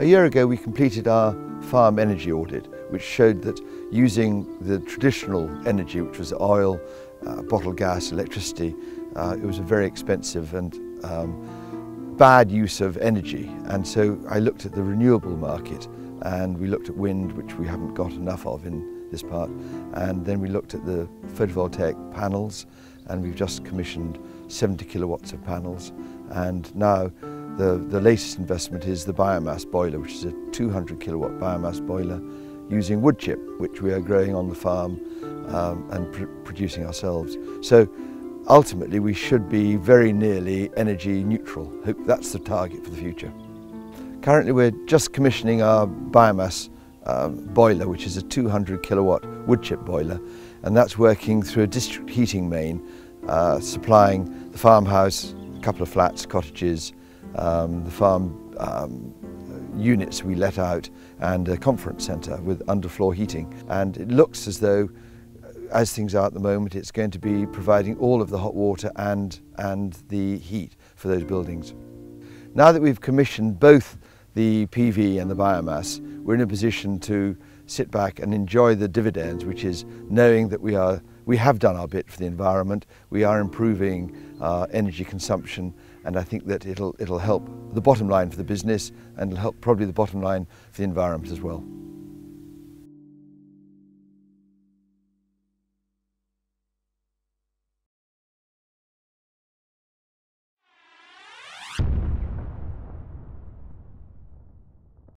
A year ago we completed our farm energy audit which showed that using the traditional energy which was oil, uh, bottled gas, electricity, uh, it was a very expensive and um, bad use of energy. And so I looked at the renewable market and we looked at wind which we haven't got enough of in this part. And then we looked at the photovoltaic panels and we've just commissioned 70 kilowatts of panels. And now the, the latest investment is the biomass boiler, which is a 200 kilowatt biomass boiler using wood chip, which we are growing on the farm um, and pr producing ourselves. So ultimately we should be very nearly energy neutral. Hope that's the target for the future. Currently we're just commissioning our biomass um, boiler, which is a 200 kilowatt wood chip boiler, and that's working through a district heating main, uh, supplying the farmhouse, a couple of flats, cottages, um, the farm um, units we let out and a conference centre with underfloor heating. And it looks as though, as things are at the moment, it's going to be providing all of the hot water and, and the heat for those buildings. Now that we've commissioned both the PV and the biomass, we're in a position to sit back and enjoy the dividends, which is knowing that we are we have done our bit for the environment, we are improving our energy consumption and I think that it'll, it'll help the bottom line for the business and it'll help probably the bottom line for the environment as well.